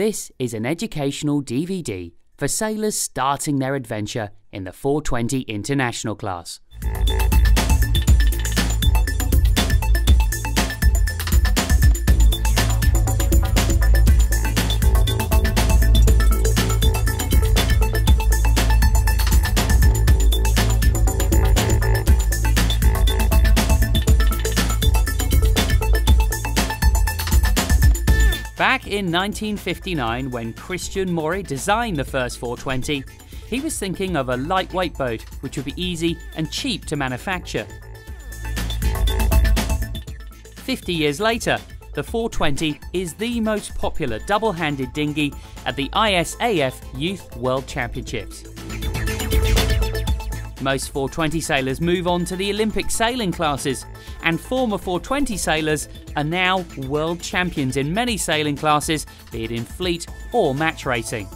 This is an educational DVD for sailors starting their adventure in the 420 International class. Back in 1959, when Christian Maury designed the first 420, he was thinking of a lightweight boat which would be easy and cheap to manufacture. 50 years later, the 420 is the most popular double-handed dinghy at the ISAF Youth World Championships. Most 420 sailors move on to the Olympic sailing classes, and former 420 sailors are now world champions in many sailing classes, be it in fleet or match racing.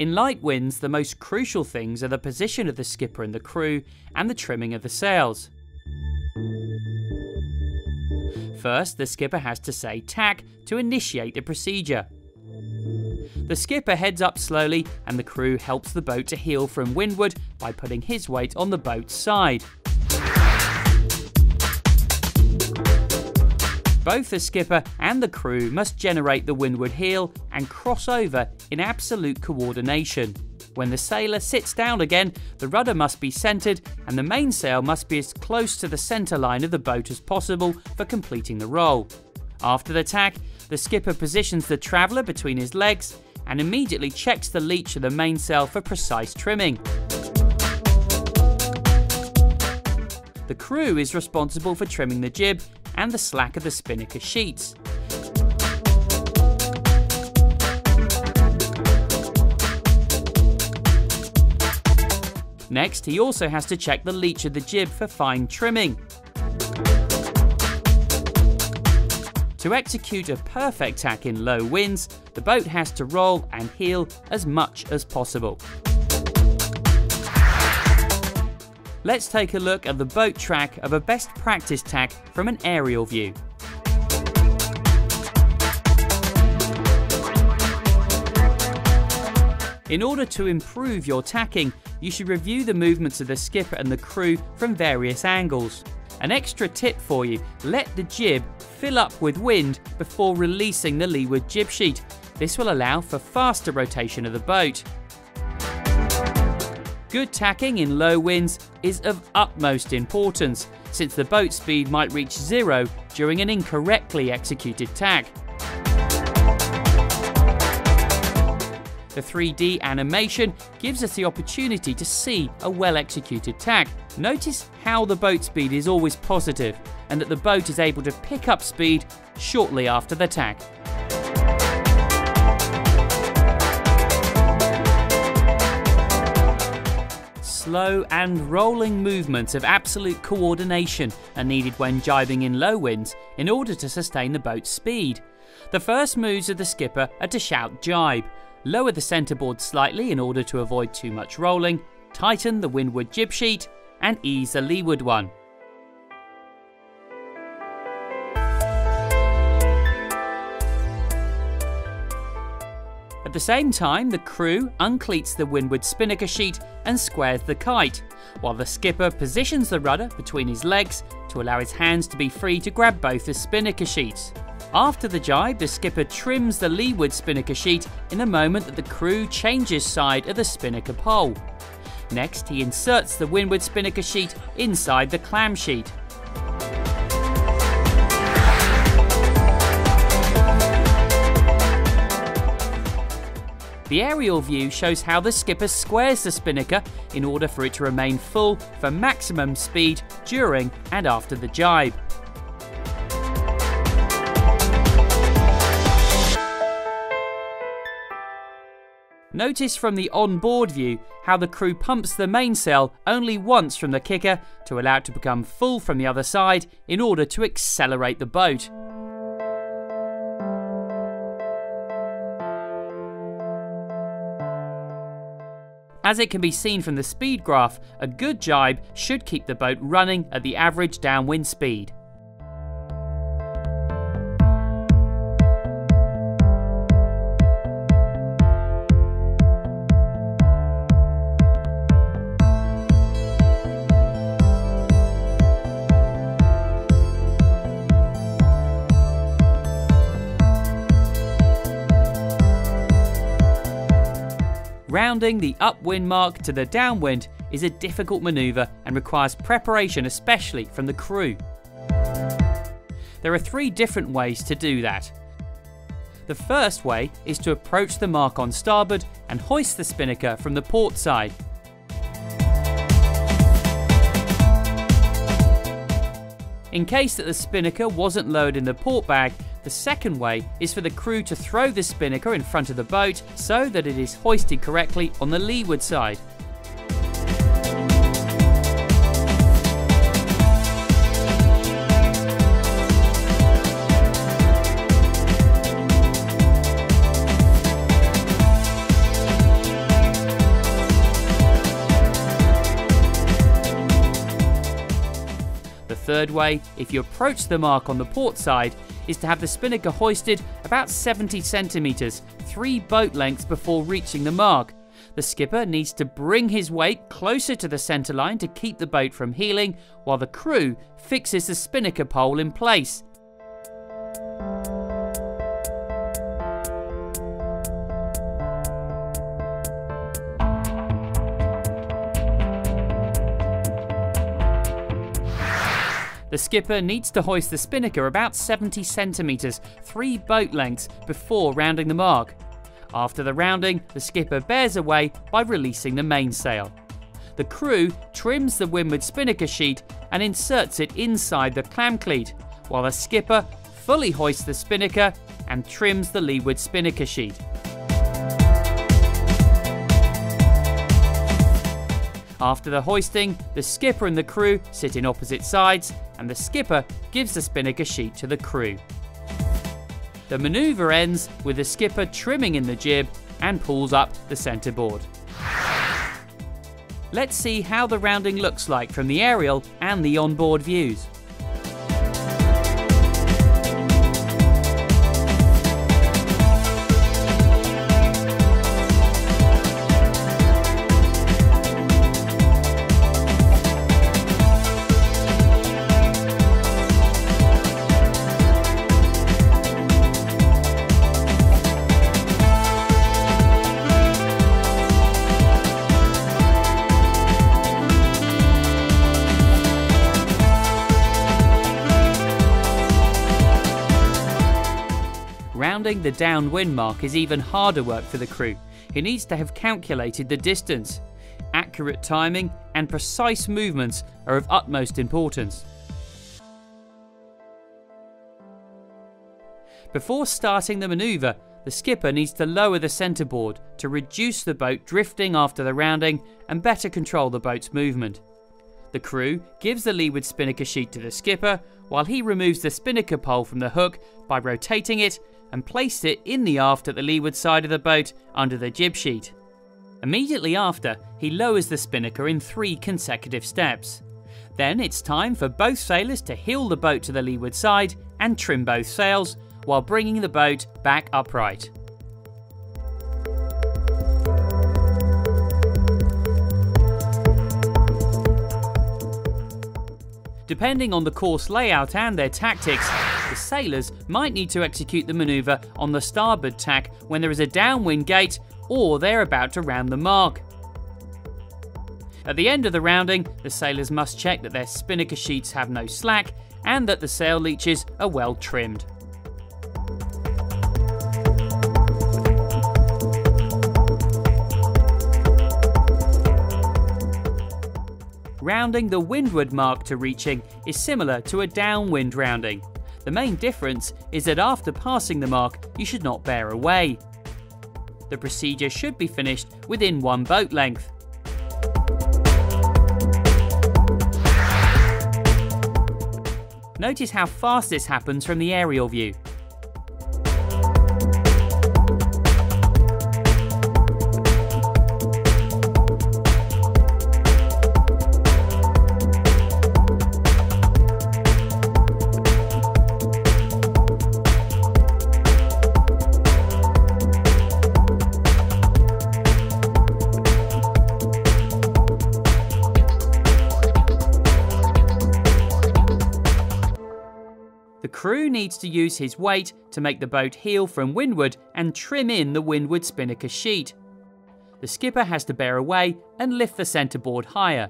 In light winds, the most crucial things are the position of the skipper and the crew and the trimming of the sails. First, the skipper has to say tack to initiate the procedure. The skipper heads up slowly and the crew helps the boat to heel from windward by putting his weight on the boat's side. Both the skipper and the crew must generate the windward heel and cross over in absolute coordination. When the sailor sits down again, the rudder must be centered and the mainsail must be as close to the center line of the boat as possible for completing the roll. After the tack, the skipper positions the traveller between his legs and immediately checks the leech of the mainsail for precise trimming. The crew is responsible for trimming the jib and the slack of the spinnaker sheets. Next, he also has to check the leech of the jib for fine trimming. To execute a perfect tack in low winds, the boat has to roll and heel as much as possible. Let's take a look at the boat track of a best practice tack from an aerial view. In order to improve your tacking, you should review the movements of the skipper and the crew from various angles. An extra tip for you, let the jib fill up with wind before releasing the leeward jib sheet. This will allow for faster rotation of the boat. Good tacking in low winds is of utmost importance, since the boat speed might reach zero during an incorrectly executed tack. The 3D animation gives us the opportunity to see a well executed tack. Notice how the boat speed is always positive and that the boat is able to pick up speed shortly after the tack. Slow and rolling movements of absolute coordination are needed when jibing in low winds in order to sustain the boat's speed. The first moves of the skipper are to shout jibe, lower the centreboard slightly in order to avoid too much rolling, tighten the windward jib sheet, and ease the leeward one. At the same time, the crew uncleats the windward spinnaker sheet and squares the kite, while the skipper positions the rudder between his legs to allow his hands to be free to grab both the spinnaker sheets. After the jibe, the skipper trims the leeward spinnaker sheet in the moment that the crew changes side of the spinnaker pole. Next, he inserts the windward spinnaker sheet inside the clam sheet. The aerial view shows how the skipper squares the spinnaker in order for it to remain full for maximum speed during and after the jibe. Notice from the on-board view how the crew pumps the mainsail only once from the kicker to allow it to become full from the other side in order to accelerate the boat. As it can be seen from the speed graph, a good jibe should keep the boat running at the average downwind speed. Rounding the upwind mark to the downwind is a difficult manoeuvre and requires preparation, especially from the crew. There are three different ways to do that. The first way is to approach the mark on starboard and hoist the spinnaker from the port side. In case that the spinnaker wasn't lowered in the port bag, the second way is for the crew to throw the spinnaker in front of the boat so that it is hoisted correctly on the leeward side. Third way, if you approach the mark on the port side, is to have the spinnaker hoisted about 70 centimetres, three boat lengths before reaching the mark. The skipper needs to bring his weight closer to the centre line to keep the boat from heeling, while the crew fixes the spinnaker pole in place. The skipper needs to hoist the spinnaker about 70 centimetres, three boat lengths, before rounding the mark. After the rounding, the skipper bears away by releasing the mainsail. The crew trims the windward spinnaker sheet and inserts it inside the clam cleat, while the skipper fully hoists the spinnaker and trims the leeward spinnaker sheet. After the hoisting, the skipper and the crew sit in opposite sides, and the skipper gives the spinnaker sheet to the crew. The manoeuvre ends with the skipper trimming in the jib and pulls up the centreboard. Let's see how the rounding looks like from the aerial and the onboard views. The downwind mark is even harder work for the crew, who needs to have calculated the distance. Accurate timing and precise movements are of utmost importance. Before starting the manoeuvre, the skipper needs to lower the centreboard to reduce the boat drifting after the rounding and better control the boat's movement. The crew gives the leeward spinnaker sheet to the skipper while he removes the spinnaker pole from the hook by rotating it and placed it in the aft at the leeward side of the boat under the jib sheet. Immediately after, he lowers the spinnaker in three consecutive steps. Then it's time for both sailors to heel the boat to the leeward side and trim both sails while bringing the boat back upright. Depending on the course layout and their tactics, the sailors might need to execute the manoeuvre on the starboard tack when there is a downwind gate or they're about to round the mark. At the end of the rounding, the sailors must check that their spinnaker sheets have no slack and that the sail leeches are well trimmed. Rounding the windward mark to reaching is similar to a downwind rounding, the main difference is that after passing the mark, you should not bear away. The procedure should be finished within one boat length. Notice how fast this happens from the aerial view. Needs to use his weight to make the boat heel from windward and trim in the windward spinnaker sheet. The skipper has to bear away and lift the centreboard higher.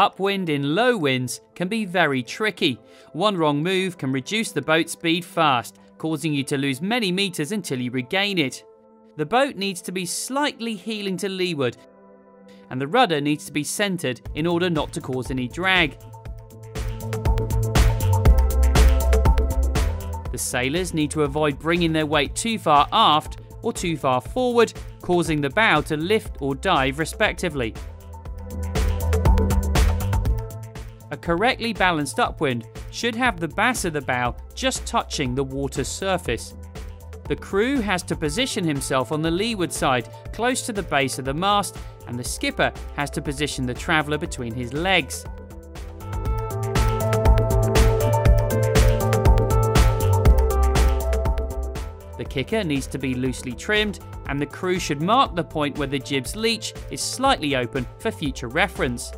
Upwind in low winds can be very tricky. One wrong move can reduce the boat speed fast, causing you to lose many metres until you regain it. The boat needs to be slightly heeling to leeward, and the rudder needs to be centred in order not to cause any drag. The sailors need to avoid bringing their weight too far aft or too far forward, causing the bow to lift or dive respectively. A correctly balanced upwind should have the base of the bow just touching the water's surface. The crew has to position himself on the leeward side, close to the base of the mast, and the skipper has to position the traveller between his legs. The kicker needs to be loosely trimmed, and the crew should mark the point where the jib's leech is slightly open for future reference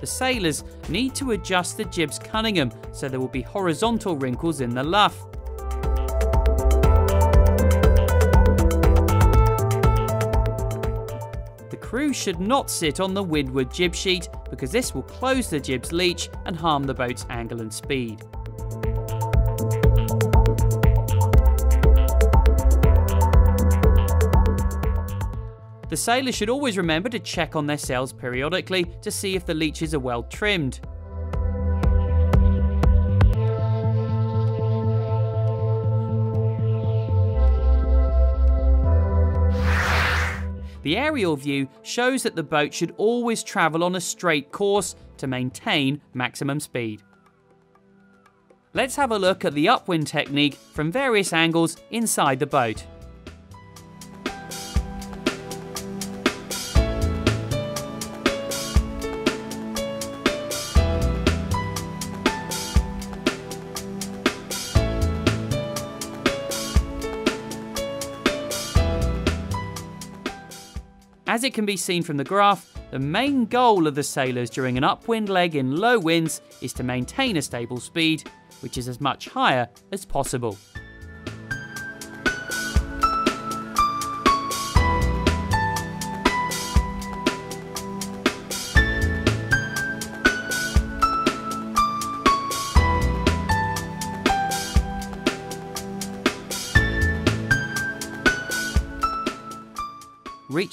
the sailors need to adjust the jib's cunningham so there will be horizontal wrinkles in the luff. The crew should not sit on the windward jib sheet because this will close the jib's leech and harm the boat's angle and speed. The sailor should always remember to check on their sails periodically to see if the leeches are well trimmed. The aerial view shows that the boat should always travel on a straight course to maintain maximum speed. Let's have a look at the upwind technique from various angles inside the boat. Can be seen from the graph, the main goal of the sailors during an upwind leg in low winds is to maintain a stable speed, which is as much higher as possible.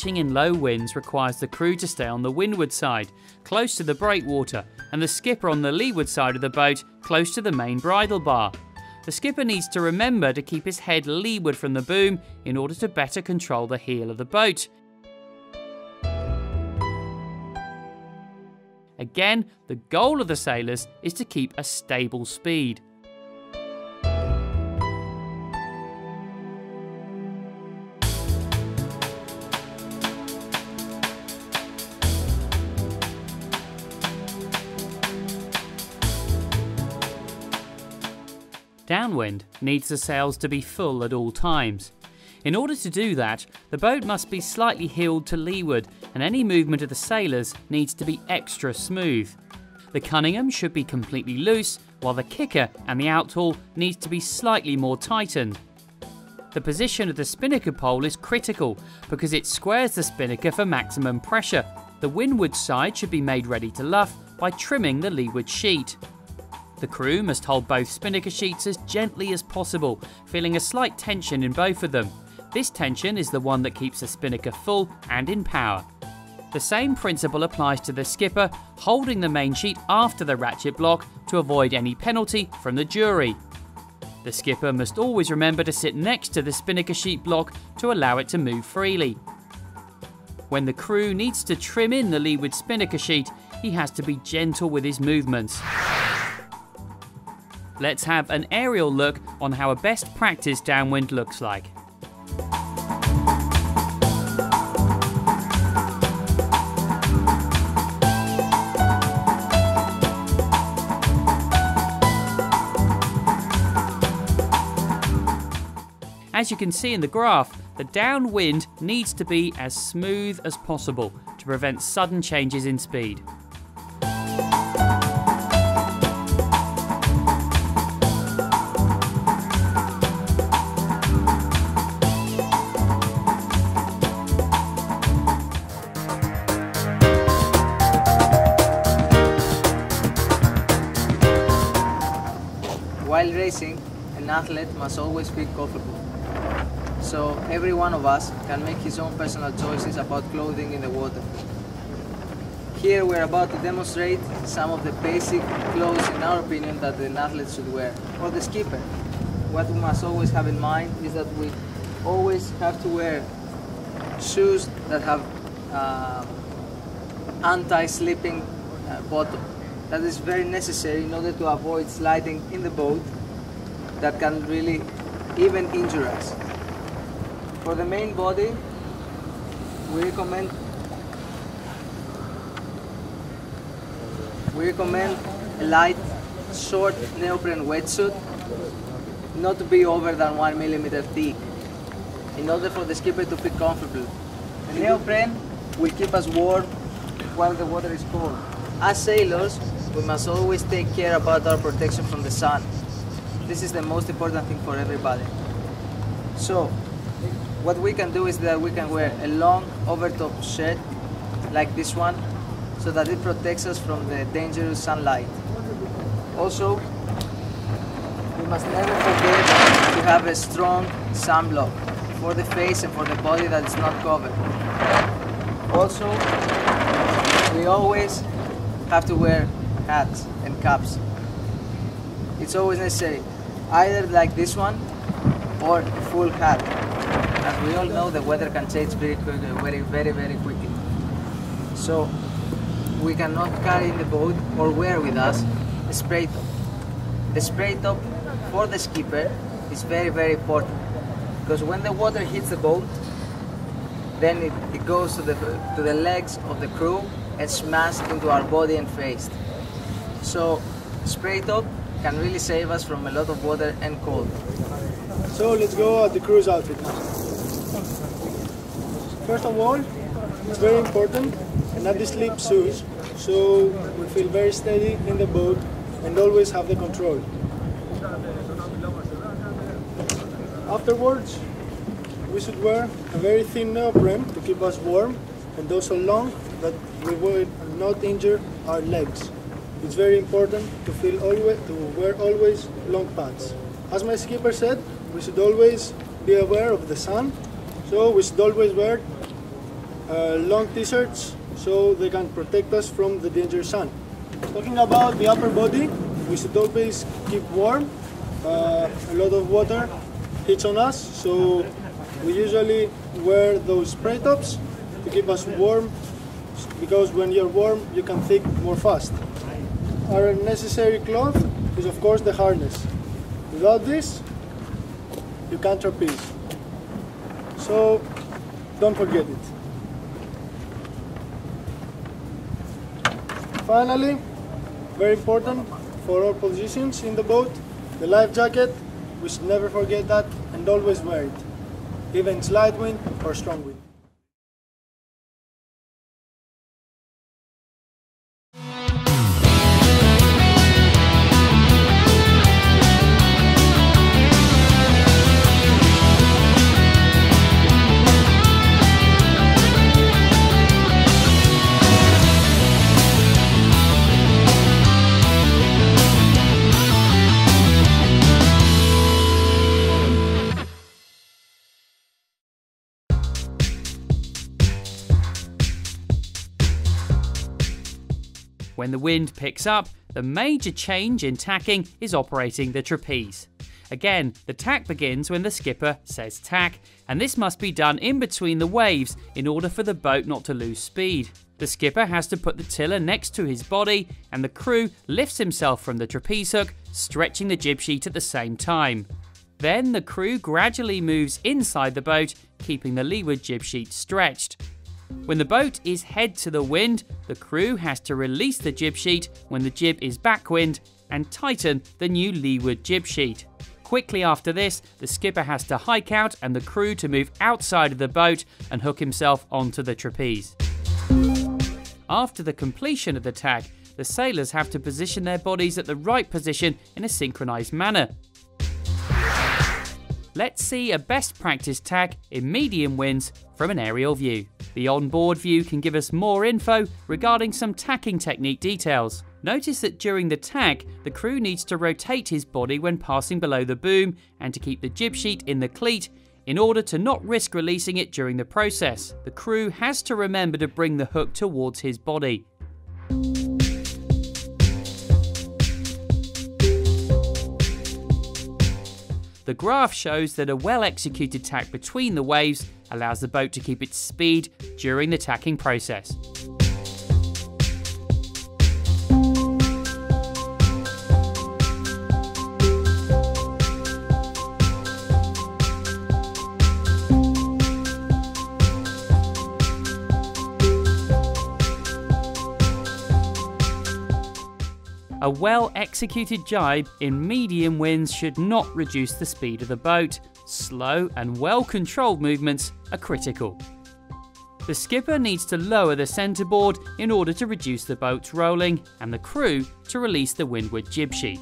In low winds requires the crew to stay on the windward side, close to the breakwater, and the skipper on the leeward side of the boat, close to the main bridle bar. The skipper needs to remember to keep his head leeward from the boom in order to better control the heel of the boat. Again, the goal of the sailors is to keep a stable speed. Downwind needs the sails to be full at all times. In order to do that, the boat must be slightly heeled to leeward and any movement of the sailors needs to be extra smooth. The Cunningham should be completely loose, while the kicker and the outhaul needs to be slightly more tightened. The position of the spinnaker pole is critical because it squares the spinnaker for maximum pressure. The windward side should be made ready to luff, by trimming the leeward sheet. The crew must hold both spinnaker sheets as gently as possible, feeling a slight tension in both of them. This tension is the one that keeps the spinnaker full and in power. The same principle applies to the skipper holding the main sheet after the ratchet block to avoid any penalty from the jury. The skipper must always remember to sit next to the spinnaker sheet block to allow it to move freely. When the crew needs to trim in the leeward spinnaker sheet, he has to be gentle with his movements. Let's have an aerial look on how a best practice downwind looks like. As you can see in the graph, the downwind needs to be as smooth as possible to prevent sudden changes in speed. Athlete must always be comfortable. So every one of us can make his own personal choices about clothing in the water. Here we're about to demonstrate some of the basic clothes in our opinion that an athlete should wear. For the skipper, what we must always have in mind is that we always have to wear shoes that have uh, anti-slipping uh, bottom. That is very necessary in order to avoid sliding in the boat that can really even injure us. For the main body, we recommend we recommend a light, short neoprene wetsuit, not to be over than one millimeter thick, in order for the skipper to feel comfortable. The neoprene will keep us warm while the water is cold. As sailors, we must always take care about our protection from the sun. This is the most important thing for everybody. So, what we can do is that we can wear a long overtop shirt like this one so that it protects us from the dangerous sunlight. Also, we must never forget to have a strong sunblock for the face and for the body that is not covered. Also, we always have to wear hats and caps. It's always necessary, either like this one or full hat as we all know, the weather can change very quickly, uh, very, very, very quickly. So we cannot carry in the boat or wear with us a spray top. The spray top for the skipper is very, very important because when the water hits the boat, then it, it goes to the to the legs of the crew and smash into our body and face. So spray top can really save us from a lot of water and cold. So let's go at the crew's outfit. First of all, it's very important and not the slip shoes so we feel very steady in the boat and always have the control. Afterwards, we should wear a very thin neoprene to keep us warm and also long that we will not injure our legs. It's very important to feel always to wear always long pants. As my skipper said, we should always be aware of the sun, so we should always wear uh, long t-shirts so they can protect us from the dangerous sun. Talking about the upper body, we should always keep warm. Uh, a lot of water hits on us, so we usually wear those spray tops to keep us warm because when you're warm you can think more fast. Our necessary cloth is of course the harness. Without this, you can't trapeze. So don't forget it. Finally, very important for all positions in the boat, the life jacket, we should never forget that and always wear it, even slight wind or strong wind. When the wind picks up, the major change in tacking is operating the trapeze. Again, the tack begins when the skipper says tack, and this must be done in between the waves in order for the boat not to lose speed. The skipper has to put the tiller next to his body, and the crew lifts himself from the trapeze hook, stretching the jib sheet at the same time. Then the crew gradually moves inside the boat, keeping the leeward jib sheet stretched. When the boat is head to the wind, the crew has to release the jib sheet when the jib is backwind and tighten the new leeward jib sheet. Quickly after this, the skipper has to hike out and the crew to move outside of the boat and hook himself onto the trapeze. After the completion of the tack, the sailors have to position their bodies at the right position in a synchronized manner. Let's see a best practice tack in medium winds from an aerial view. The onboard view can give us more info regarding some tacking technique details. Notice that during the tack, the crew needs to rotate his body when passing below the boom and to keep the jib sheet in the cleat in order to not risk releasing it during the process. The crew has to remember to bring the hook towards his body. The graph shows that a well executed tack between the waves allows the boat to keep its speed during the tacking process. A well executed jibe in medium winds should not reduce the speed of the boat. Slow and well controlled movements are critical. The skipper needs to lower the centreboard in order to reduce the boat's rolling, and the crew to release the windward jib sheet.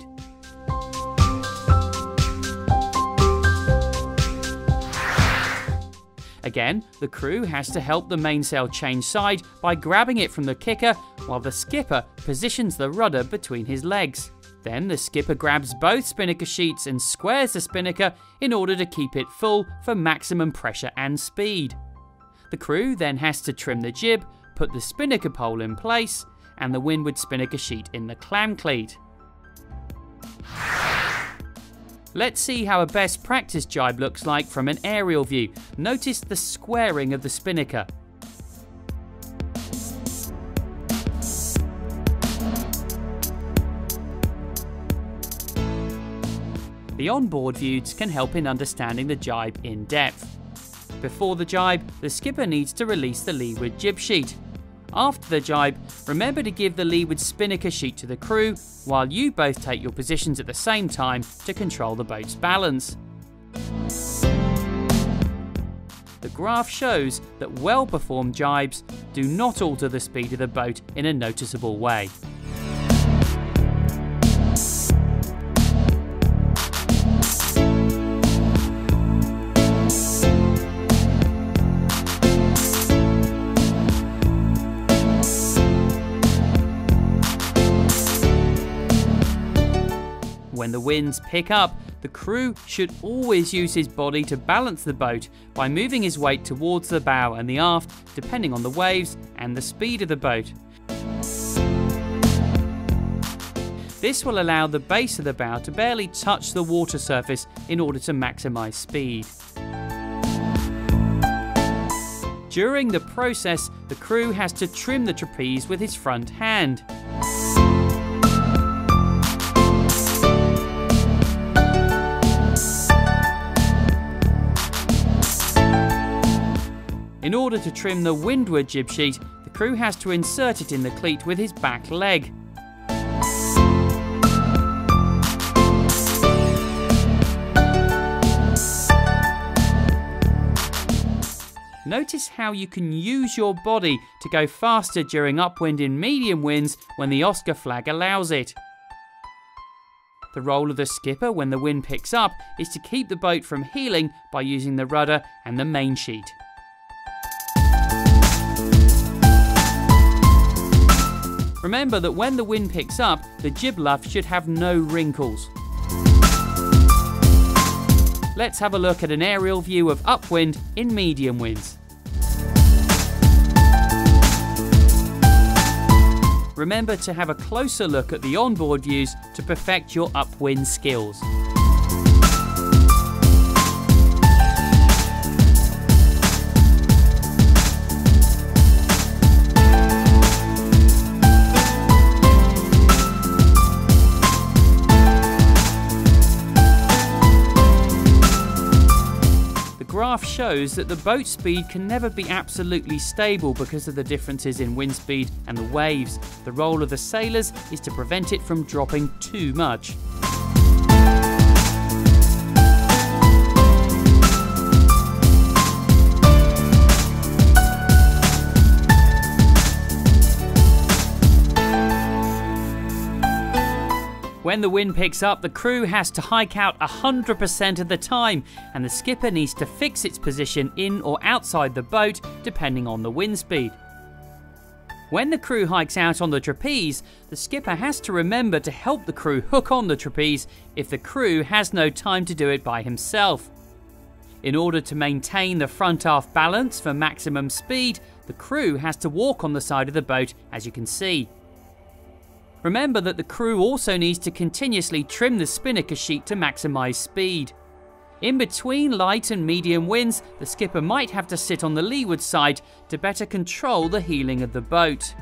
Again, the crew has to help the mainsail change side by grabbing it from the kicker while the skipper positions the rudder between his legs. Then the skipper grabs both spinnaker sheets and squares the spinnaker in order to keep it full for maximum pressure and speed. The crew then has to trim the jib, put the spinnaker pole in place, and the windward spinnaker sheet in the clam cleat. Let's see how a best practice jibe looks like from an aerial view. Notice the squaring of the spinnaker. The onboard views can help in understanding the jibe in depth. Before the jibe, the skipper needs to release the leeward jib sheet. After the jibe, remember to give the leeward spinnaker sheet to the crew while you both take your positions at the same time to control the boat's balance. The graph shows that well performed jibes do not alter the speed of the boat in a noticeable way. When the winds pick up, the crew should always use his body to balance the boat by moving his weight towards the bow and the aft, depending on the waves and the speed of the boat. This will allow the base of the bow to barely touch the water surface in order to maximise speed. During the process, the crew has to trim the trapeze with his front hand. In order to trim the windward jib sheet, the crew has to insert it in the cleat with his back leg. Notice how you can use your body to go faster during upwind in medium winds when the Oscar flag allows it. The role of the skipper when the wind picks up is to keep the boat from heeling by using the rudder and the main Remember that when the wind picks up, the jib luff should have no wrinkles. Let's have a look at an aerial view of upwind in medium winds. remember to have a closer look at the onboard views to perfect your upwind skills. Graph shows that the boat speed can never be absolutely stable because of the differences in wind speed and the waves. The role of the sailors is to prevent it from dropping too much. When the wind picks up, the crew has to hike out 100% of the time, and the skipper needs to fix its position in or outside the boat depending on the wind speed. When the crew hikes out on the trapeze, the skipper has to remember to help the crew hook on the trapeze if the crew has no time to do it by himself. In order to maintain the front aft balance for maximum speed, the crew has to walk on the side of the boat as you can see. Remember that the crew also needs to continuously trim the spinnaker sheet to maximise speed. In between light and medium winds, the skipper might have to sit on the leeward side to better control the heeling of the boat.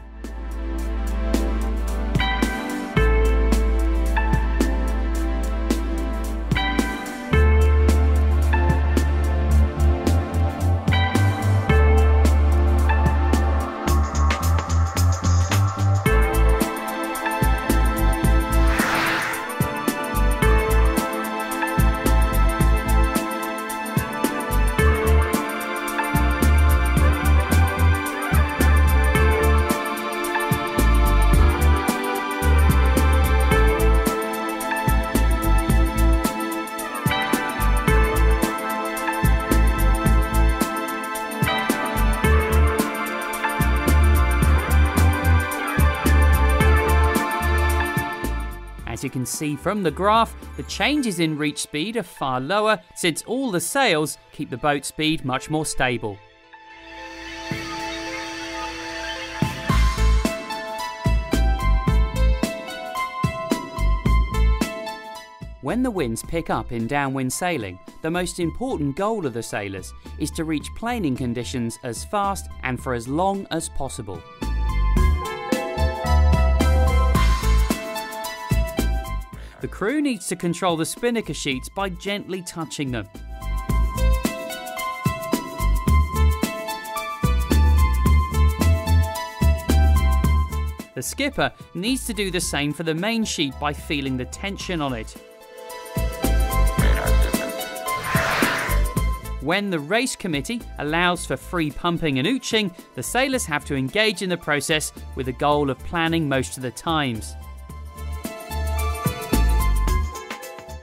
Can see from the graph, the changes in reach speed are far lower since all the sails keep the boat speed much more stable. When the winds pick up in downwind sailing, the most important goal of the sailors is to reach planing conditions as fast and for as long as possible. The crew needs to control the spinnaker sheets by gently touching them. The skipper needs to do the same for the main sheet by feeling the tension on it. When the race committee allows for free pumping and ooching, the sailors have to engage in the process with the goal of planing most of the times.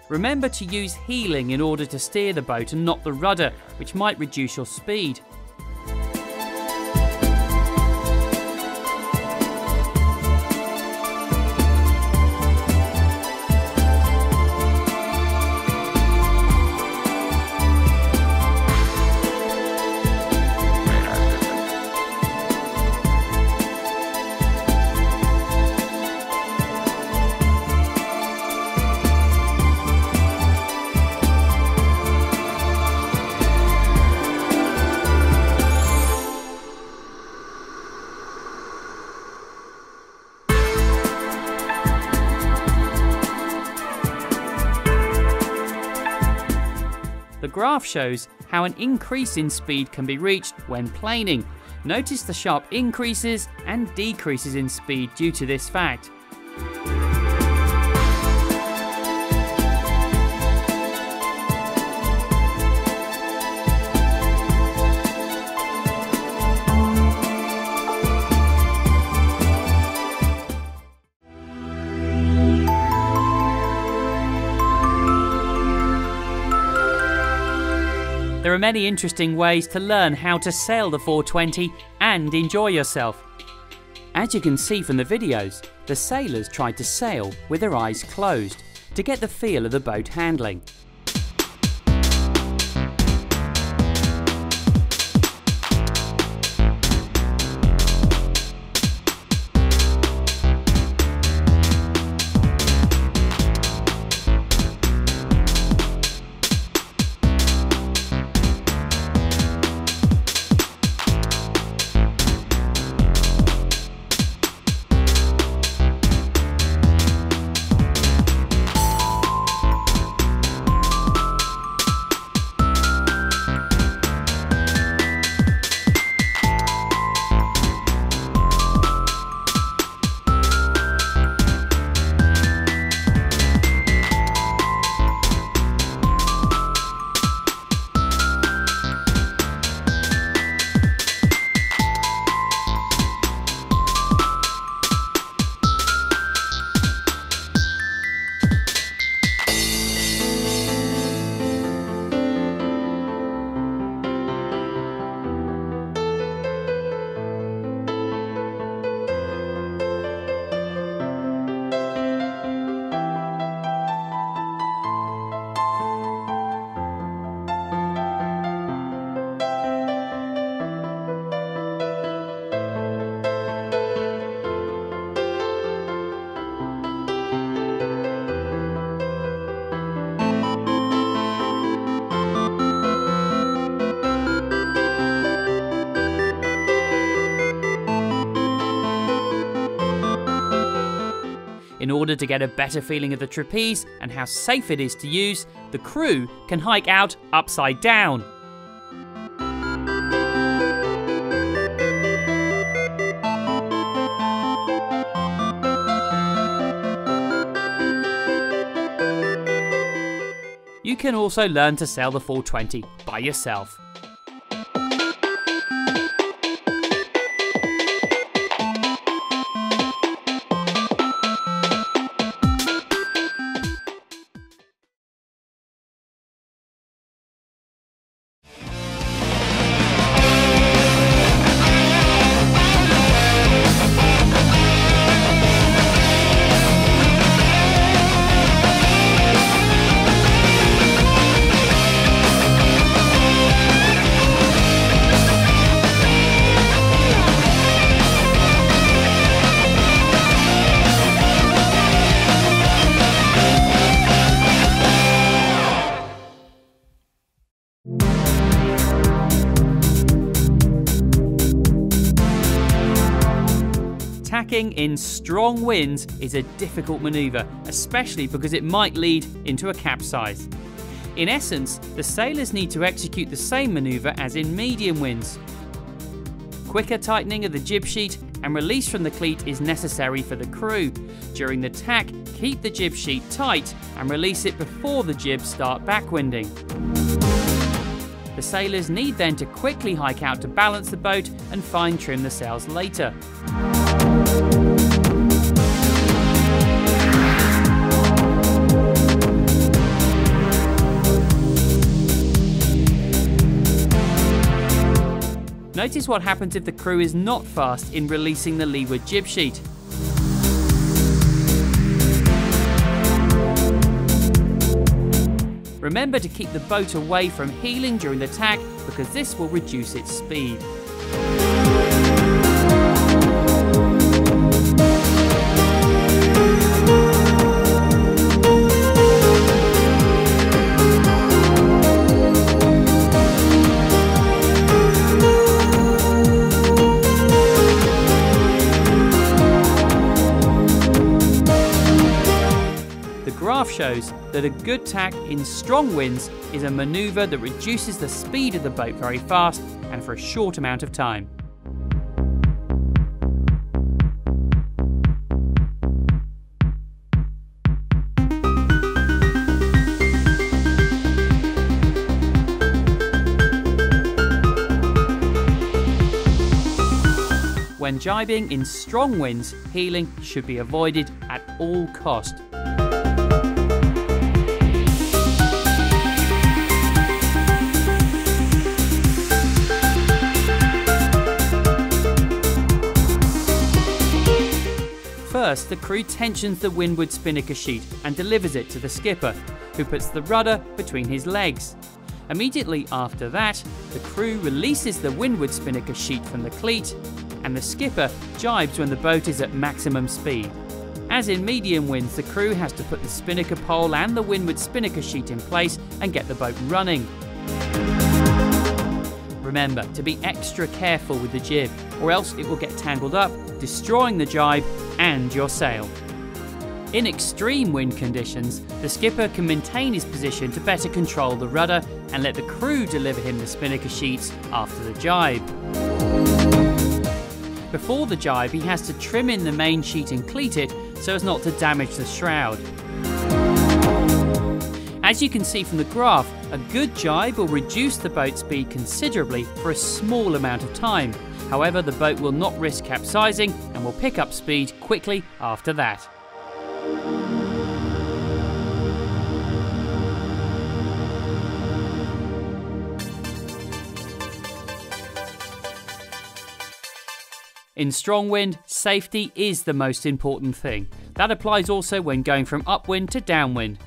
Remember to use heeling in order to steer the boat and not the rudder, which might reduce your speed. Graph shows how an increase in speed can be reached when planing. Notice the sharp increases and decreases in speed due to this fact. There are many interesting ways to learn how to sail the 420 and enjoy yourself. As you can see from the videos, the sailors tried to sail with their eyes closed to get the feel of the boat handling. Order to get a better feeling of the trapeze and how safe it is to use, the crew can hike out upside down. You can also learn to sail the 420 by yourself. In strong winds is a difficult manoeuvre, especially because it might lead into a capsize. In essence, the sailors need to execute the same manoeuvre as in medium winds. Quicker tightening of the jib sheet and release from the cleat is necessary for the crew. During the tack, keep the jib sheet tight and release it before the jibs start backwinding. The sailors need then to quickly hike out to balance the boat and fine trim the sails later. Notice what happens if the crew is not fast in releasing the leeward jib sheet. Remember to keep the boat away from heeling during the tack because this will reduce its speed. That a good tack in strong winds is a maneuver that reduces the speed of the boat very fast and for a short amount of time. When jibing in strong winds, heeling should be avoided at all cost. First, the crew tensions the windward spinnaker sheet and delivers it to the skipper, who puts the rudder between his legs. Immediately after that, the crew releases the windward spinnaker sheet from the cleat, and the skipper jibes when the boat is at maximum speed. As in medium winds, the crew has to put the spinnaker pole and the windward spinnaker sheet in place and get the boat running. Remember to be extra careful with the jib, or else it will get tangled up, destroying the jibe and your sail. In extreme wind conditions, the skipper can maintain his position to better control the rudder and let the crew deliver him the spinnaker sheets after the jibe. Before the jibe, he has to trim in the main sheet and cleat it so as not to damage the shroud. As you can see from the graph, a good jibe will reduce the boat speed considerably for a small amount of time. However, the boat will not risk capsizing and will pick up speed quickly after that. In strong wind, safety is the most important thing. That applies also when going from upwind to downwind.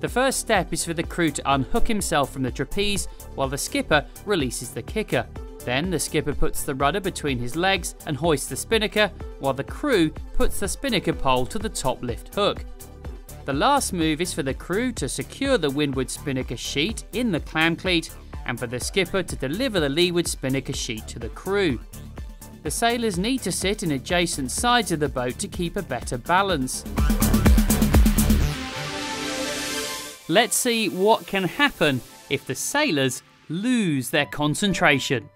The first step is for the crew to unhook himself from the trapeze while the skipper releases the kicker. Then the skipper puts the rudder between his legs and hoists the spinnaker, while the crew puts the spinnaker pole to the top lift hook. The last move is for the crew to secure the windward spinnaker sheet in the clam cleat and for the skipper to deliver the leeward spinnaker sheet to the crew. The sailors need to sit in adjacent sides of the boat to keep a better balance. Let's see what can happen if the sailors lose their concentration.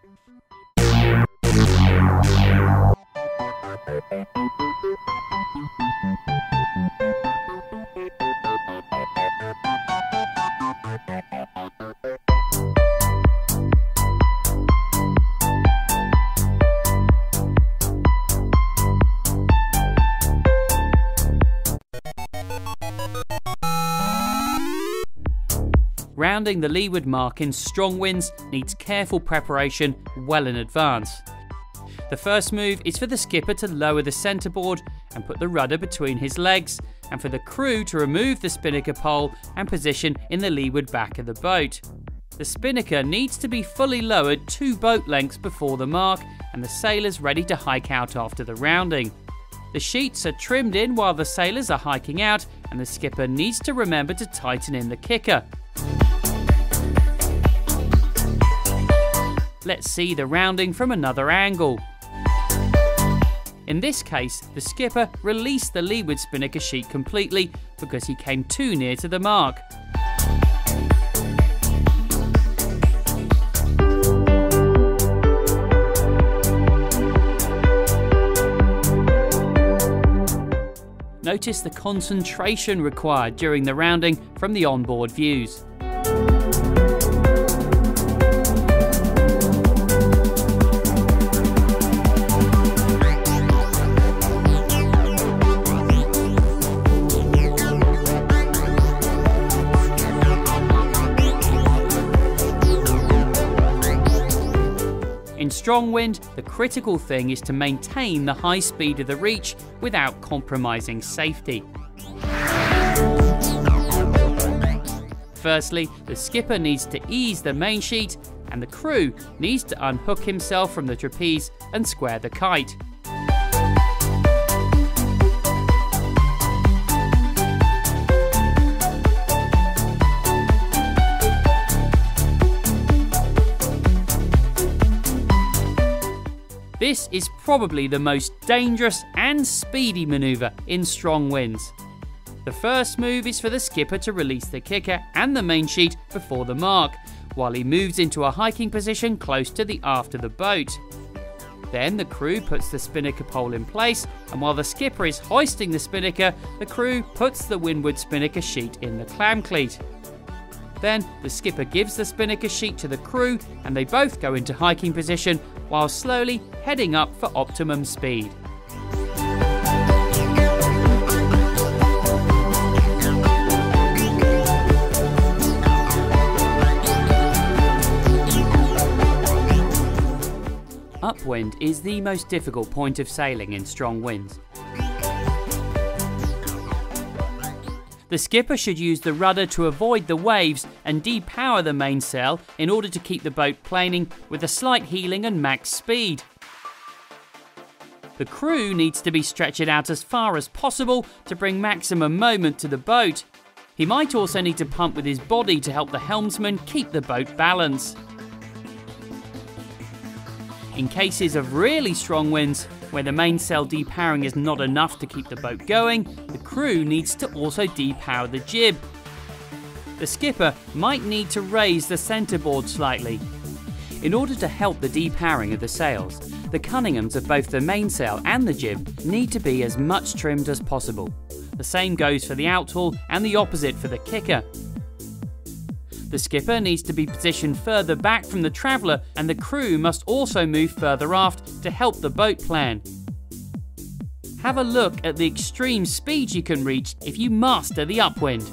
Rounding the leeward mark in strong winds needs careful preparation well in advance. The first move is for the skipper to lower the centreboard and put the rudder between his legs, and for the crew to remove the spinnaker pole and position in the leeward back of the boat. The spinnaker needs to be fully lowered two boat lengths before the mark, and the sailors ready to hike out after the rounding. The sheets are trimmed in while the sailors are hiking out, and the skipper needs to remember to tighten in the kicker. Let's see the rounding from another angle. In this case, the skipper released the leeward spinnaker sheet completely because he came too near to the mark. Notice the concentration required during the rounding from the onboard views. Strong wind, the critical thing is to maintain the high speed of the reach without compromising safety. Firstly, the skipper needs to ease the main sheet, and the crew needs to unhook himself from the trapeze and square the kite. This is probably the most dangerous and speedy manoeuvre in strong winds. The first move is for the skipper to release the kicker and the main sheet before the mark, while he moves into a hiking position close to the aft of the boat. Then the crew puts the spinnaker pole in place, and while the skipper is hoisting the spinnaker, the crew puts the windward spinnaker sheet in the clam cleat. Then the skipper gives the spinnaker sheet to the crew, and they both go into hiking position while slowly heading up for optimum speed. Upwind is the most difficult point of sailing in strong winds. The skipper should use the rudder to avoid the waves and depower the mainsail in order to keep the boat planing with a slight heeling and max speed. The crew needs to be stretched out as far as possible to bring maximum moment to the boat. He might also need to pump with his body to help the helmsman keep the boat balanced. In cases of really strong winds, where the mainsail depowering is not enough to keep the boat going, the crew needs to also depower the jib. The skipper might need to raise the centreboard slightly. In order to help the depowering of the sails, the Cunninghams of both the mainsail and the jib need to be as much trimmed as possible. The same goes for the outhaul and the opposite for the kicker. The skipper needs to be positioned further back from the traveller, and the crew must also move further aft to help the boat plan. Have a look at the extreme speeds you can reach if you master the upwind.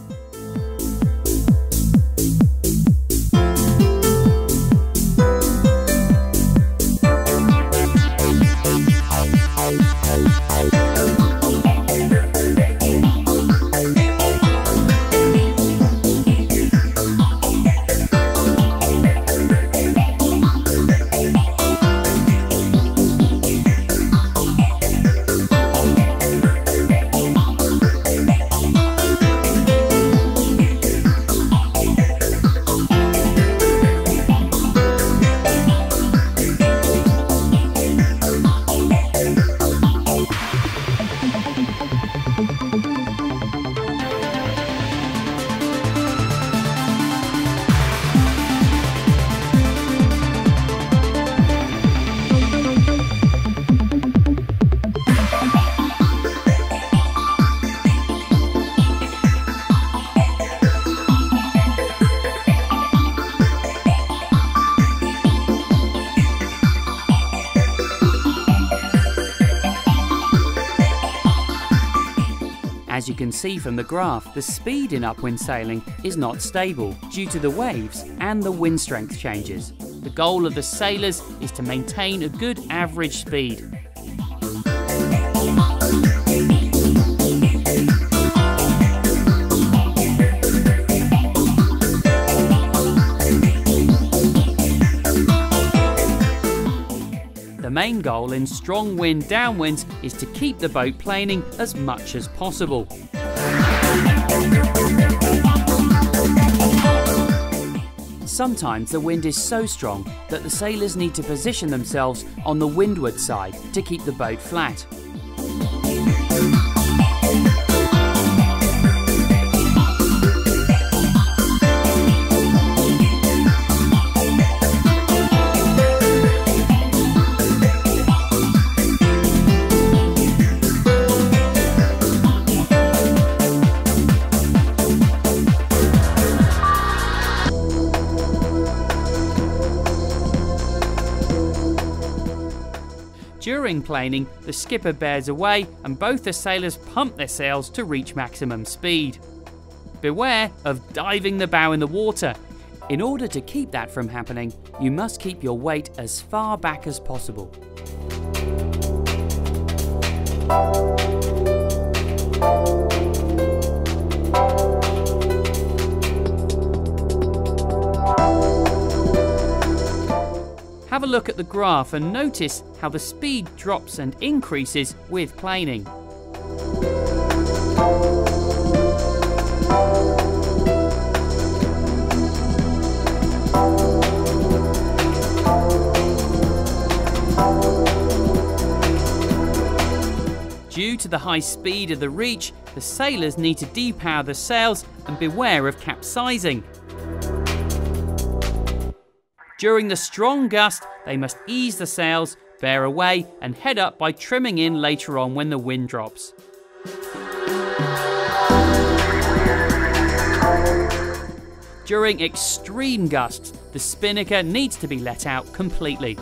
Can see from the graph, the speed in upwind sailing is not stable due to the waves and the wind strength changes. The goal of the sailors is to maintain a good average speed. The main goal in strong wind downwinds is to keep the boat planing as much as possible. Sometimes the wind is so strong that the sailors need to position themselves on the windward side to keep the boat flat. During planing, the skipper bears away and both the sailors pump their sails to reach maximum speed. Beware of diving the bow in the water. In order to keep that from happening, you must keep your weight as far back as possible. Have a look at the graph and notice how the speed drops and increases with planing. Due to the high speed of the reach, the sailors need to depower the sails and beware of capsizing. During the strong gust, they must ease the sails, bear away, and head up by trimming in later on when the wind drops. During extreme gusts, the spinnaker needs to be let out completely.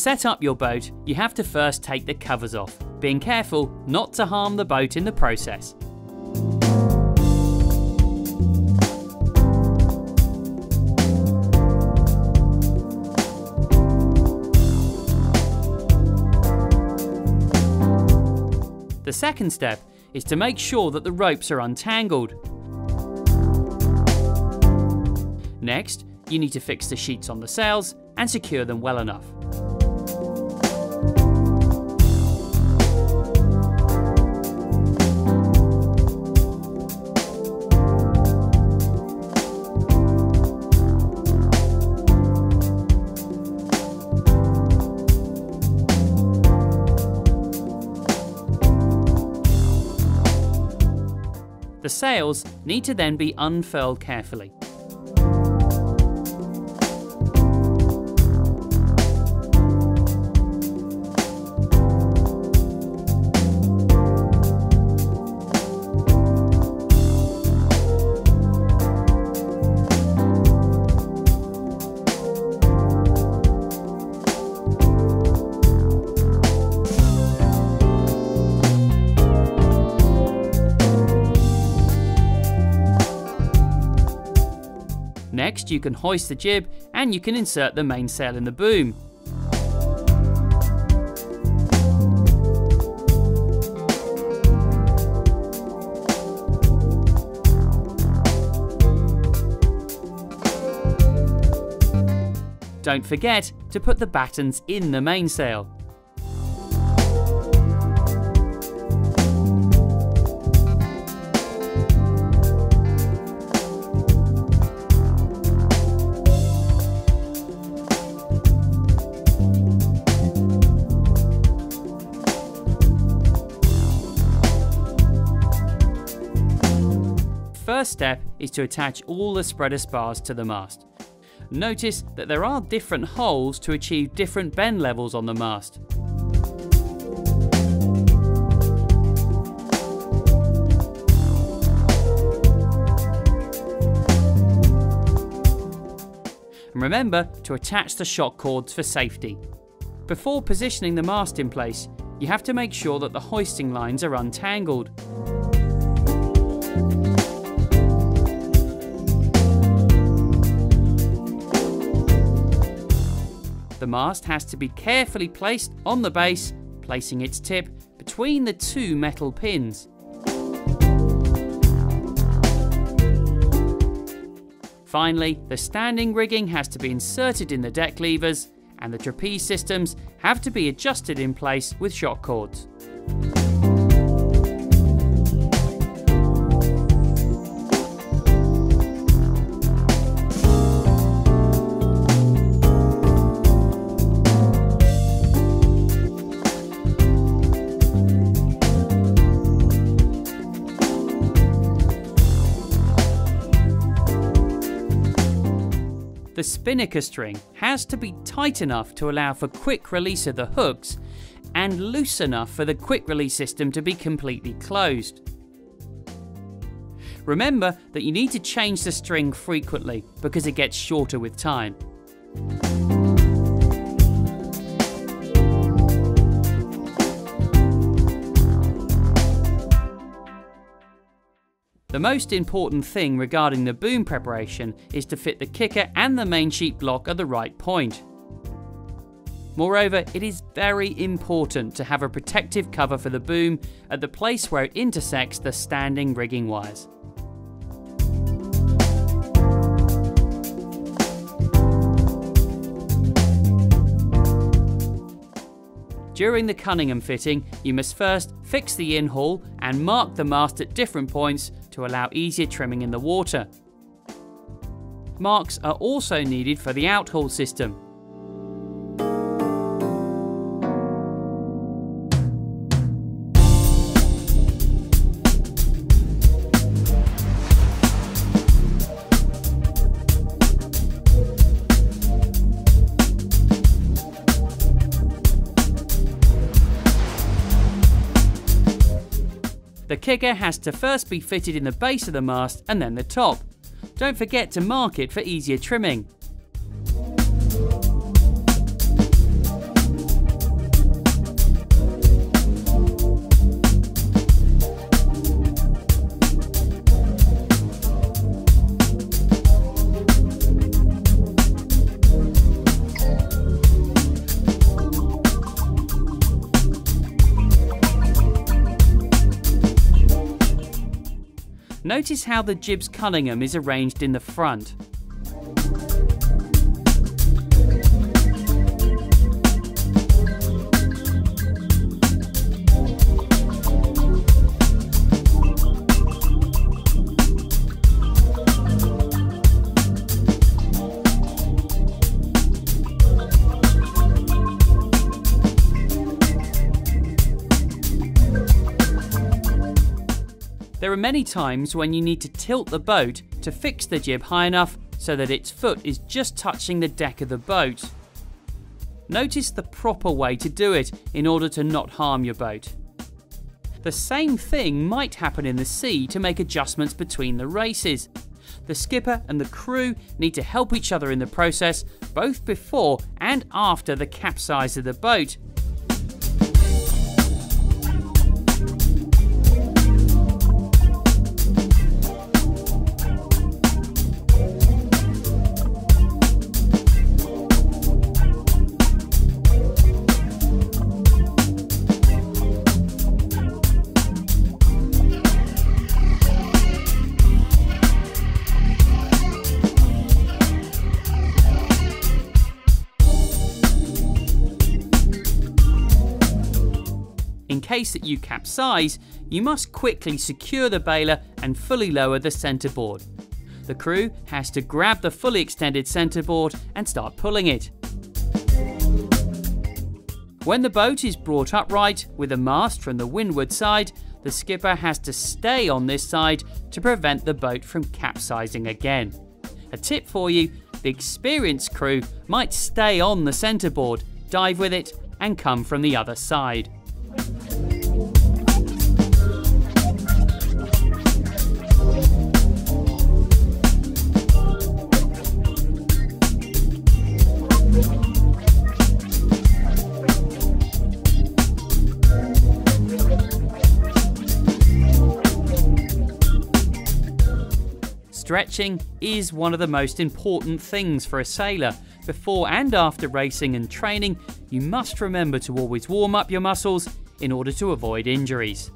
Set up your boat, you have to first take the covers off, being careful not to harm the boat in the process. The second step is to make sure that the ropes are untangled. Next, you need to fix the sheets on the sails and secure them well enough. Sails need to then be unfurled carefully. You can hoist the jib and you can insert the mainsail in the boom. Don't forget to put the battens in the mainsail. Step is to attach all the spreader spars to the mast. Notice that there are different holes to achieve different bend levels on the mast. And remember to attach the shock cords for safety. Before positioning the mast in place, you have to make sure that the hoisting lines are untangled. The mast has to be carefully placed on the base, placing its tip between the two metal pins. Finally, the standing rigging has to be inserted in the deck levers and the trapeze systems have to be adjusted in place with shock cords. The spinnaker string has to be tight enough to allow for quick release of the hooks and loose enough for the quick release system to be completely closed. Remember that you need to change the string frequently because it gets shorter with time. The most important thing regarding the boom preparation is to fit the kicker and the main sheet block at the right point. Moreover, it is very important to have a protective cover for the boom at the place where it intersects the standing rigging wires. During the Cunningham fitting, you must first fix the in-haul and mark the mast at different points to allow easier trimming in the water. Marks are also needed for the out-haul system, kicker has to first be fitted in the base of the mast and then the top. Don't forget to mark it for easier trimming. Notice how the jib's Cunningham is arranged in the front. Many times when you need to tilt the boat to fix the jib high enough so that its foot is just touching the deck of the boat. Notice the proper way to do it in order to not harm your boat. The same thing might happen in the sea to make adjustments between the races. The skipper and the crew need to help each other in the process both before and after the capsize of the boat case that you capsize, you must quickly secure the baler and fully lower the centreboard. The crew has to grab the fully extended centreboard and start pulling it. When the boat is brought upright with a mast from the windward side, the skipper has to stay on this side to prevent the boat from capsizing again. A tip for you the experienced crew might stay on the centreboard, dive with it, and come from the other side. Stretching is one of the most important things for a sailor. Before and after racing and training, you must remember to always warm up your muscles in order to avoid injuries.